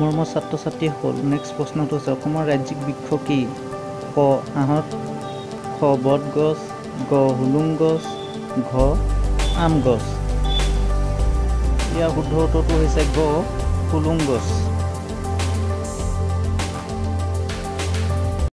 মৰমৰ ছাত্ৰ ছাত্ৰীসকল নেক্সট প্ৰশ্নটো হৈছে অসমৰ ৰাজ্যিক বৃক্ষ কি? ক আহঁত খ বট গছ গ হুলুং গছ ঘ আম গছ। ইয়াৰ শুদ্ধ উত্তৰটো হৈছে গ হুলুং গছ।